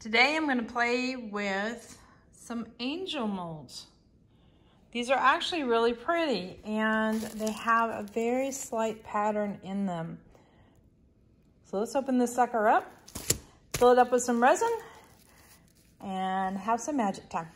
Today I'm gonna play with some angel molds. These are actually really pretty and they have a very slight pattern in them. So let's open this sucker up, fill it up with some resin, and have some magic time.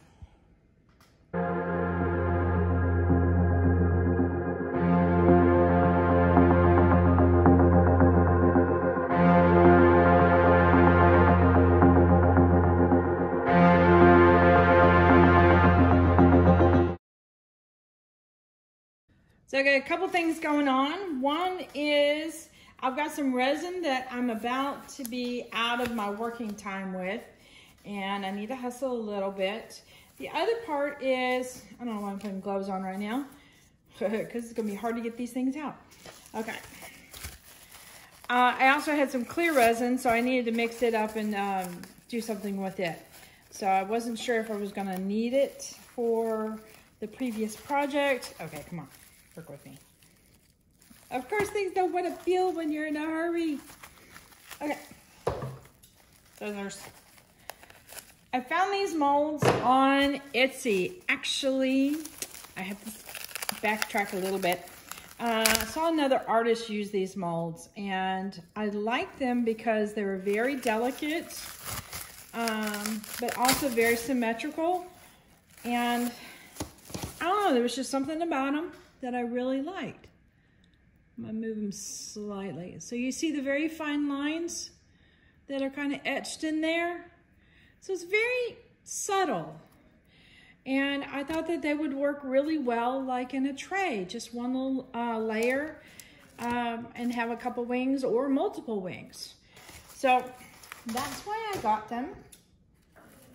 So I got a couple things going on. One is I've got some resin that I'm about to be out of my working time with and I need to hustle a little bit. The other part is, I don't know why I'm putting gloves on right now because it's gonna be hard to get these things out. Okay. Uh, I also had some clear resin, so I needed to mix it up and um, do something with it. So I wasn't sure if I was gonna need it for the previous project. Okay, come on. Work with me. Of course, things don't want to feel when you're in a hurry. Okay. Scissors. I found these molds on Etsy. Actually, I have to backtrack a little bit. Uh, I saw another artist use these molds, and I liked them because they were very delicate, um, but also very symmetrical. And I don't know, there was just something about them that I really liked. I'm gonna move them slightly. So you see the very fine lines that are kind of etched in there? So it's very subtle. And I thought that they would work really well like in a tray, just one little uh, layer um, and have a couple wings or multiple wings. So that's why I got them,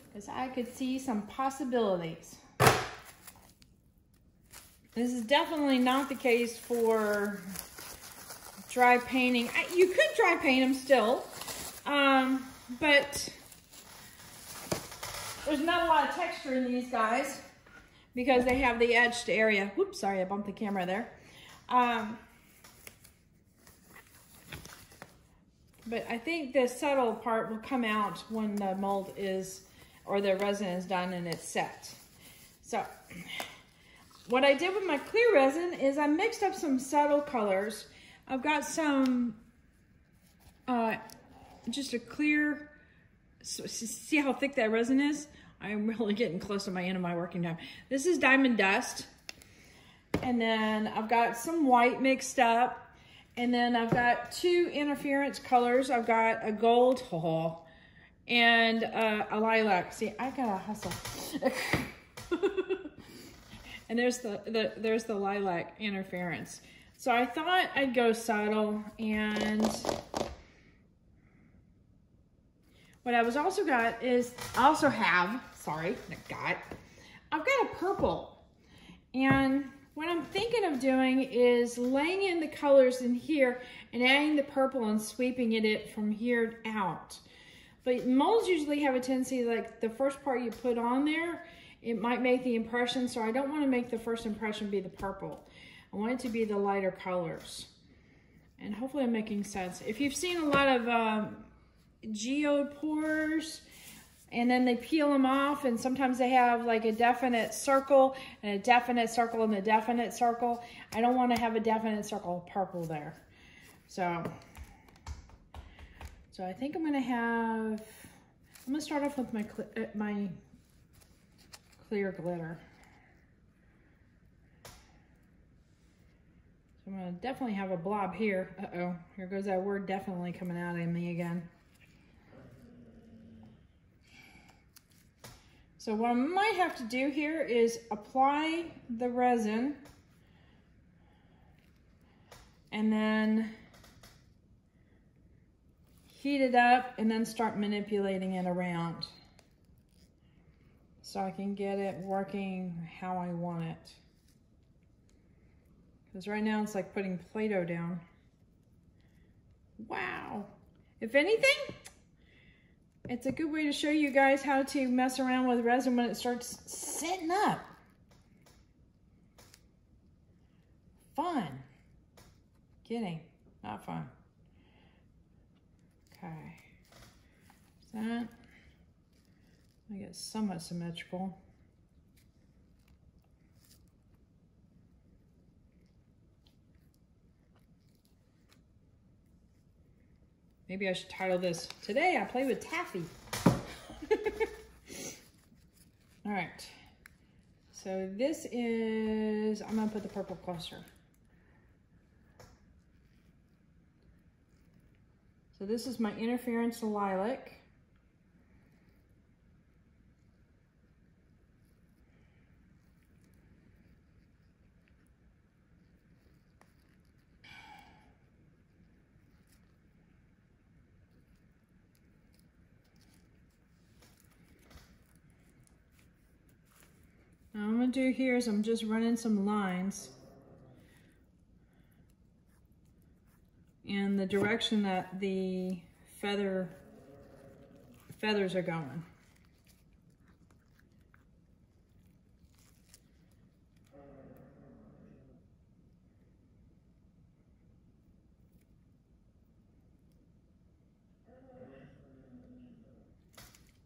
because I could see some possibilities. This is definitely not the case for dry painting. You could dry paint them still, um, but there's not a lot of texture in these guys because they have the etched area. Whoops, sorry, I bumped the camera there. Um, but I think the subtle part will come out when the mold is, or the resin is done and it's set. So what I did with my clear resin is I mixed up some subtle colors. I've got some, uh, just a clear, so see how thick that resin is? I'm really getting close to my end of my working time. This is Diamond Dust. And then I've got some white mixed up. And then I've got two interference colors. I've got a gold oh, and uh, a lilac. See, I gotta hustle. And there's the, the there's the lilac interference. So I thought I'd go subtle and what I was also got is, I also have, sorry, got, I've got a purple. And what I'm thinking of doing is laying in the colors in here and adding the purple and sweeping it, it from here out. But molds usually have a tendency, like the first part you put on there it might make the impression, so I don't want to make the first impression be the purple. I want it to be the lighter colors. And hopefully I'm making sense. If you've seen a lot of um, geode pours, and then they peel them off, and sometimes they have like a definite circle, and a definite circle, and a definite circle. I don't want to have a definite circle of purple there. So, so I think I'm going to have, I'm going to start off with my, uh, my clear glitter. So I'm gonna definitely have a blob here. Uh-oh, here goes that word definitely coming out of me again. So what I might have to do here is apply the resin and then heat it up and then start manipulating it around so I can get it working how I want it. Because right now it's like putting Play-Doh down. Wow. If anything, it's a good way to show you guys how to mess around with resin when it starts setting up. Fun. Kidding. Not fun. Okay. That. I get somewhat symmetrical. Maybe I should title this, Today I Play with Taffy. All right. So this is, I'm gonna put the purple closer. So this is my interference lilac. Now I'm gonna do here is I'm just running some lines in the direction that the feather feathers are going.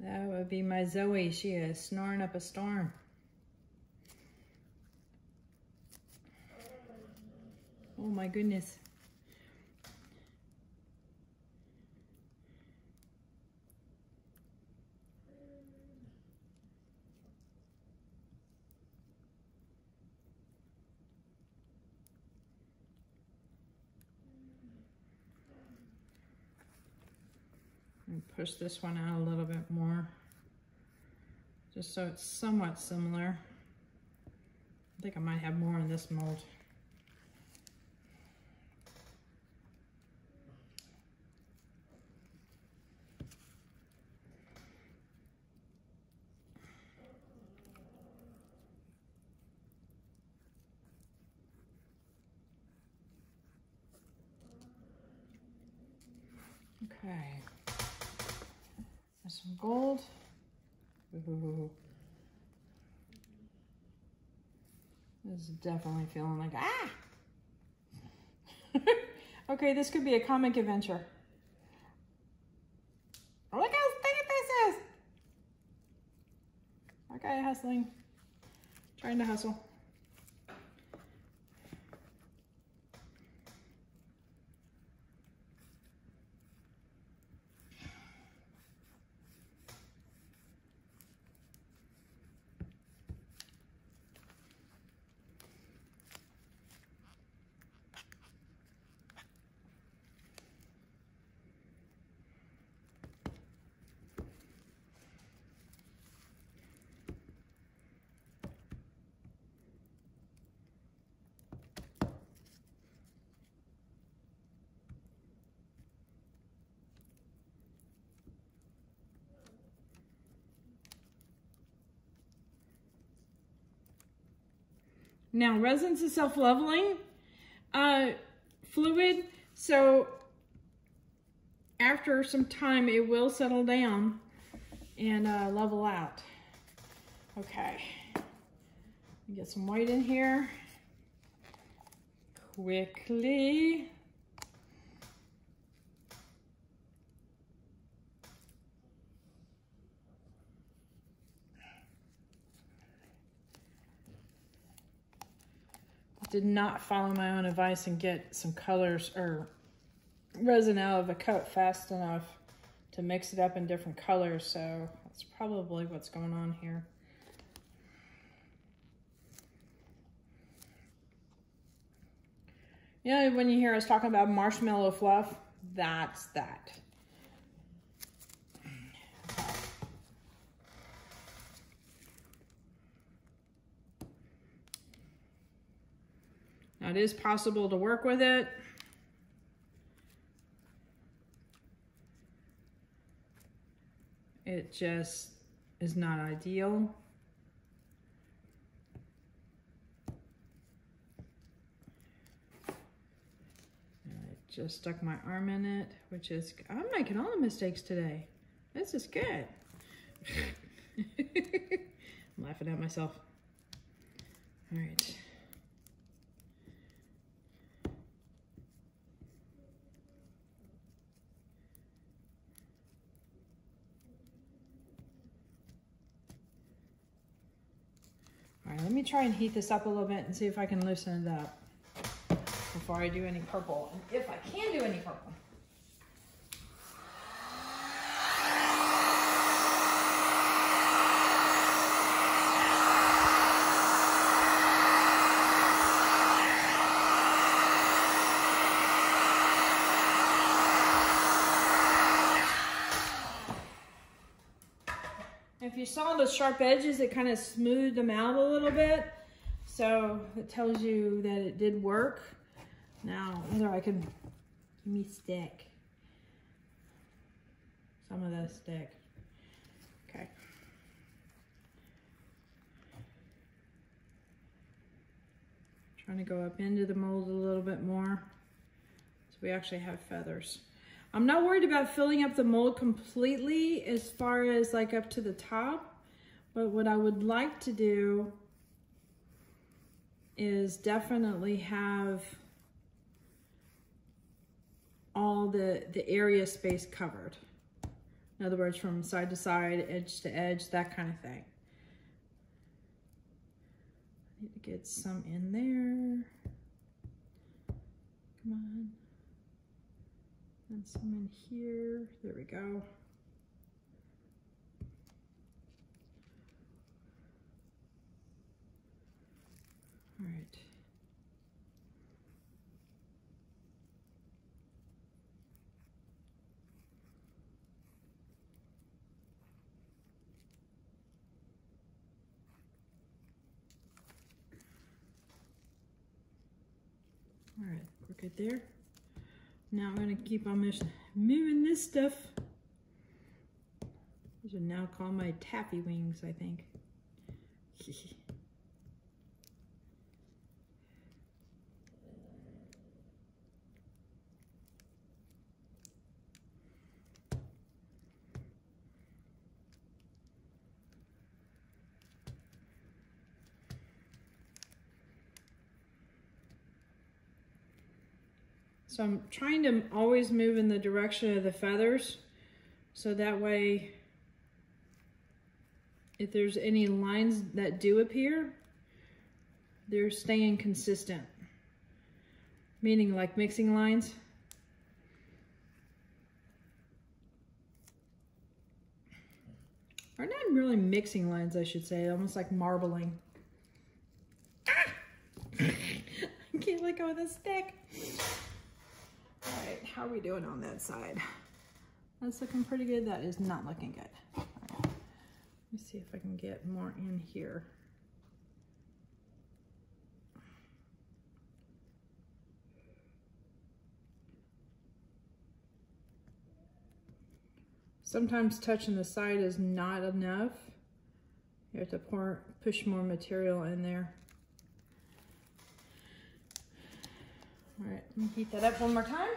That would be my Zoe. She is snoring up a storm. Oh my goodness. Push this one out a little bit more, just so it's somewhat similar. I think I might have more in this mold. Okay. There's some gold. Ooh. This is definitely feeling like, ah! okay, this could be a comic adventure. Look how thick this is! Okay, hustling. Trying to hustle. Now, resins is self-leveling uh, fluid, so after some time, it will settle down and uh, level out. Okay, get some white in here quickly. Did not follow my own advice and get some colors or resin out of a coat fast enough to mix it up in different colors. So that's probably what's going on here. You know, when you hear us talking about marshmallow fluff, that's that. It is possible to work with it. It just is not ideal. I just stuck my arm in it, which is, I'm making all the mistakes today. This is good. I'm laughing at myself. All right. All right, let try and heat this up a little bit and see if I can loosen it up before I do any purple. And if I can do any purple. You saw the sharp edges, it kind of smoothed them out a little bit. So it tells you that it did work. Now, whether I can, give me stick. Some of that stick. Okay. Trying to go up into the mold a little bit more. So we actually have feathers. I'm not worried about filling up the mold completely as far as like up to the top, but what I would like to do is definitely have all the, the area space covered. In other words, from side to side, edge to edge, that kind of thing. I need to get some in there. Come on. And some in here. There we go. All right. All right, we're good there. Now I'm gonna keep on moving this stuff. These are now called my taffy wings, I think. So I'm trying to always move in the direction of the feathers. So that way, if there's any lines that do appear, they're staying consistent. Meaning like mixing lines. Or not really mixing lines, I should say, almost like marbling. Ah! I can't let go of the stick. All right, how are we doing on that side? That's looking pretty good. That is not looking good. Right. Let me see if I can get more in here. Sometimes touching the side is not enough. You have to pour, push more material in there. All right, me heat that up one more time.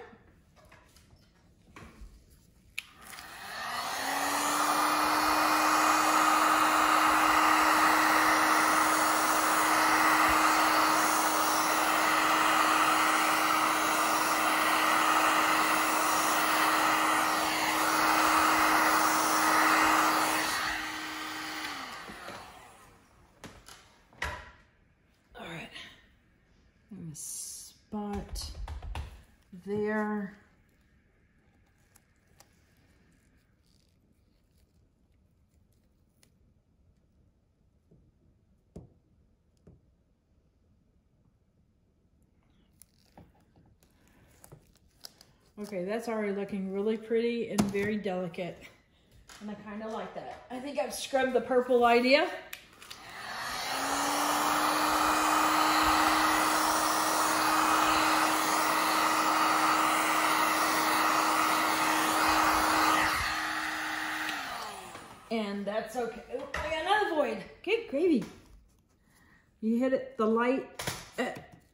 there. Okay, that's already looking really pretty and very delicate. And I kind of like that. I think I've scrubbed the purple idea. And that's okay. I got another void. Okay, gravy. You hit it, the light, uh,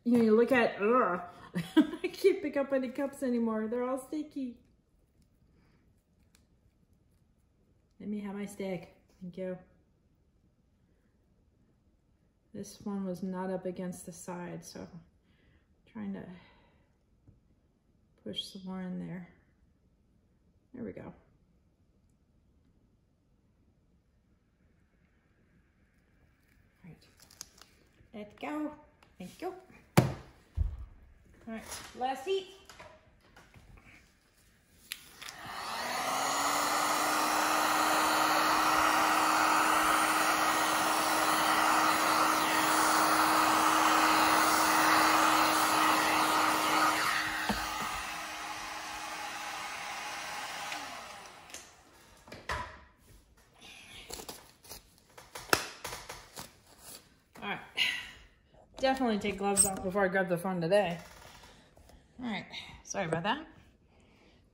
you know, you look at, ugh. Can't pick up any cups anymore. They're all sticky. Let me have my stick. Thank you. This one was not up against the side, so I'm trying to push some more in there. There we go. Let's go. Thank you. All right, last heat. Definitely take gloves off before I grab the phone today. All right. Sorry about that.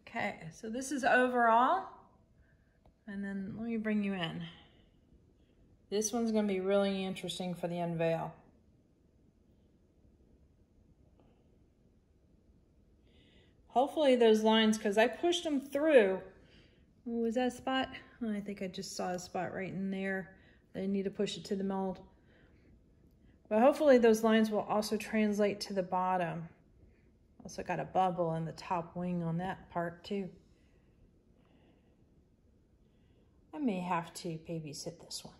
Okay. So this is overall. And then let me bring you in. This one's going to be really interesting for the unveil. Hopefully those lines, because I pushed them through. Oh, was that spot? Oh, I think I just saw a spot right in there. I need to push it to the mold. But hopefully those lines will also translate to the bottom. Also got a bubble in the top wing on that part too. I may have to babysit this one.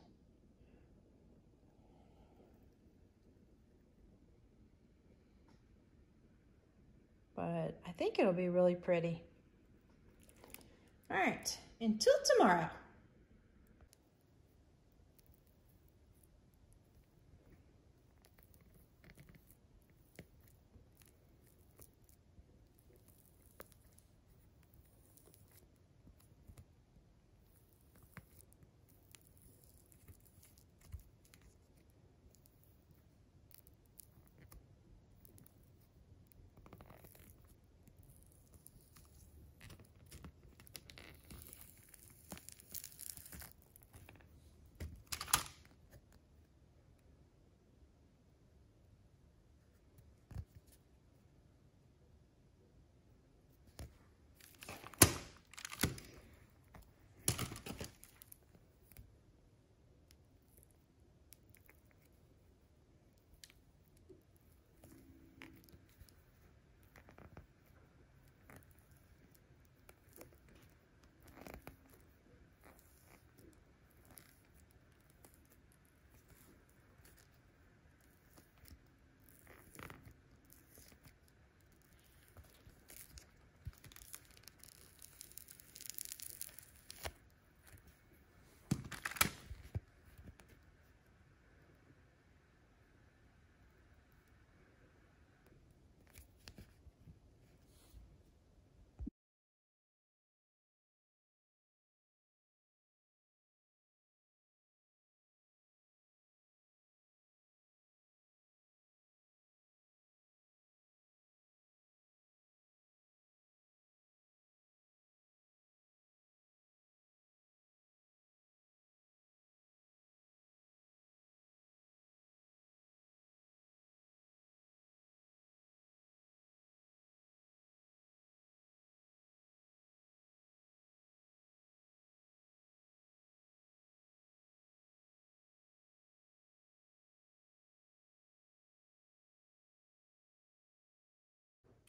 But I think it'll be really pretty. All right, until tomorrow.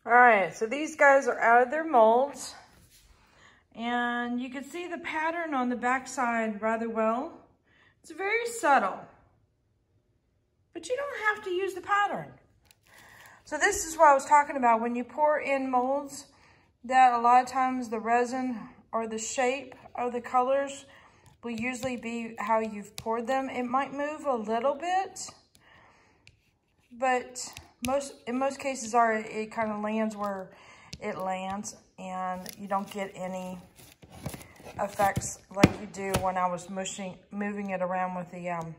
All right, so these guys are out of their molds. And you can see the pattern on the backside rather well. It's very subtle, but you don't have to use the pattern. So this is what I was talking about. When you pour in molds, that a lot of times the resin or the shape of the colors will usually be how you've poured them. It might move a little bit, but most in most cases are it, it kind of lands where it lands and you don't get any effects like you do when I was mushing, moving it around with the um,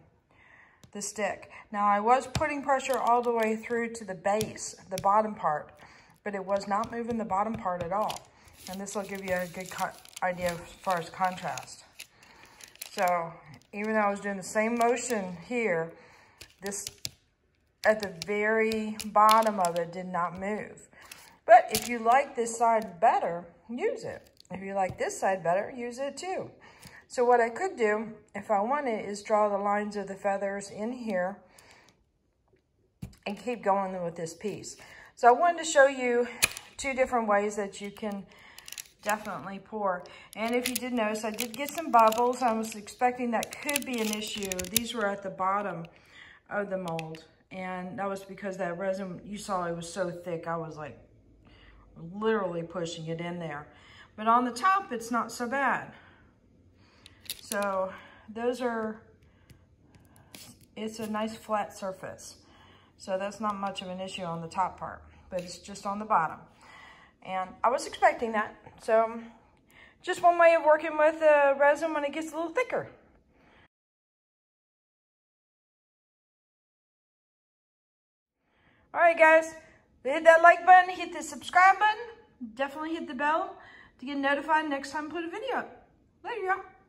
the stick. Now I was putting pressure all the way through to the base, the bottom part, but it was not moving the bottom part at all. And this will give you a good idea as far as contrast. So even though I was doing the same motion here, this at the very bottom of it did not move. But if you like this side better, use it. If you like this side better, use it too. So what I could do, if I wanted, is draw the lines of the feathers in here and keep going with this piece. So I wanted to show you two different ways that you can definitely pour. And if you did notice, I did get some bubbles. I was expecting that could be an issue. These were at the bottom of the mold And that was because that resin, you saw it was so thick, I was like literally pushing it in there. But on the top, it's not so bad. So those are, it's a nice flat surface. So that's not much of an issue on the top part, but it's just on the bottom. And I was expecting that. So just one way of working with uh, resin when it gets a little thicker. All right, guys, hit that like button, hit the subscribe button, definitely hit the bell to get notified next time I put a video up. Later, y'all.